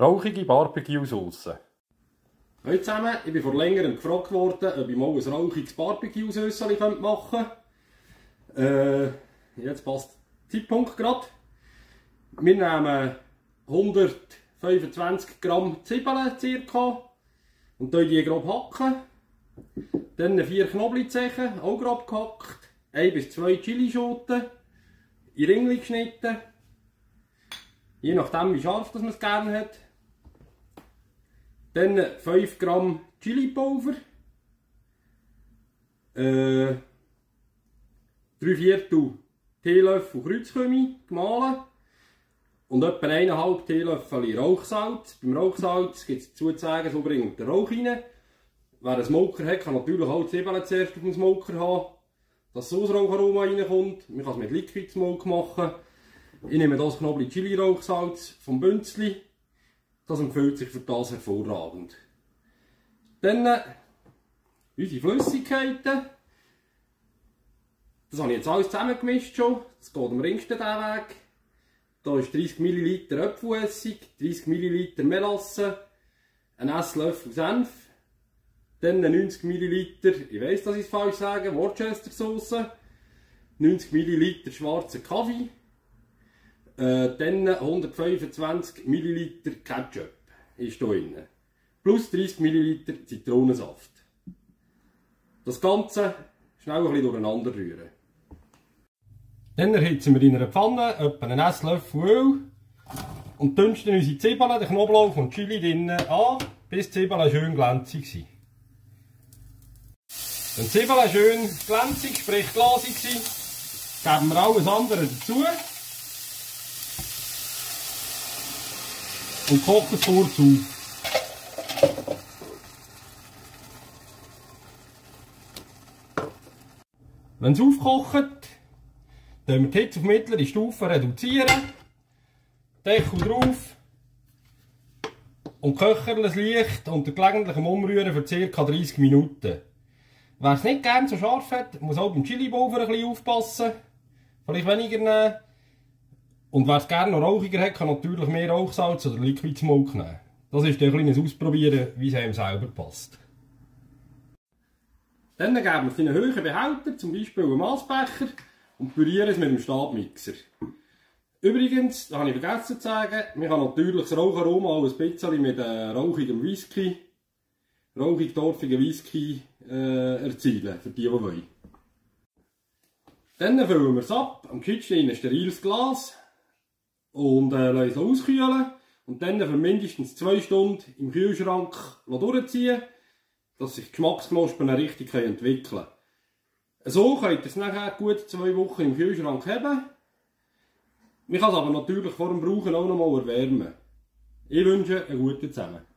Rauchige Barbecue-Sauce. Hallo zusammen, ich bin vor längerem gefragt worden, ob ich mal ein rauchiges Barbecue-Sauce machen könnte. Äh, jetzt passt der Zeitpunkt gerade. Wir nehmen 125 Gramm Zwiebeln circa und die grob hacken. Dann vier Knoblauchzehen, auch grob gehackt. 1 bis 2 Chilischoten in Ringli geschnitten. Je nachdem wie scharf man es gerne hat. Dann 5 Gramm Chili-Pulver. Äh, 3 Viertel Teelöffel Kreuzkümmel gemahlen. Und etwa 1,5 Teelöffel Rauchsalz. Beim Rauchsalz gibt es zu sagen, so bringt der Rauch rein. Wer einen Smoker hat, kann natürlich auch die Zwiebeln zuerst auf dem Smoker haben, dass so das Raucharoma reinkommt. Man kann es mit Liquid Smoke machen. Ich nehme das Knoblauch Chili Rauchsalz vom Bünzli. Das empfiehlt sich für das hervorragend. Dann äh, unsere Flüssigkeiten. Das habe ich jetzt alles zusammengemischt schon. Das geht am ringsten diesen Weg. Hier ist 30 ml Apfelessig, 30 ml Melasse, ein Esslöffel Senf, dann 90 ml, ich weiss, dass ich es falsch sage, Worcester Sauce, 90 ml schwarzen Kaffee, äh, dann 125 ml Ketchup ist hier drin. Plus 30 ml Zitronensaft. Das Ganze schnell ein bisschen durcheinander rühren. Dann erhitzen wir in einer Pfanne etwa einen Esslöffel Öl und dünsten unsere Zwiebeln, den Knoblauch und Chili drinnen an, bis die Zwiebeln schön glänzig sind. Wenn die Zwiebeln schön glänzig, sprich glasig sind, geben wir alles andere dazu und kochen es kurz auf. Wenn es aufkocht, dann wir die Hitze auf mittlere Stufe reduzieren, Deckel drauf und köchern es leicht unter gelegentlichem Umrühren für ca. 30 Minuten. Wer es nicht gerne so scharf hat, muss auch beim bisschen aufpassen. Vielleicht weniger nehmen. Und wer es gerne noch rauchiger hat, kann natürlich mehr Rauchsalz oder Liquid Smoke nehmen. Das ist ein kleines Ausprobieren, wie es einem selber passt. Dann geben wir es in einen höheren Behälter, zum Beispiel einen Maßbecher und pürieren es mit dem Stabmixer. Übrigens, da habe ich vergessen zu sagen, man kann natürlich das Raucharoma auch ein bisschen mit äh, rauchigem Whisky, rauchig dorfigen Whisky äh, erzielen, für die, die wollen. Dann füllen wir es ab, am Kitchen in ein steriles Glas und äh, lassen es auskühlen und dann für mindestens zwei Stunden im Kühlschrank durchziehen, dass sich die Geschmacksknospen richtig entwickeln können. So könnt ihr es nachher gut zwei Wochen im Kühlschrank haben. Man kann es aber natürlich vor dem Brauchen auch noch mal erwärmen. Ich wünsche einen guten zusammen.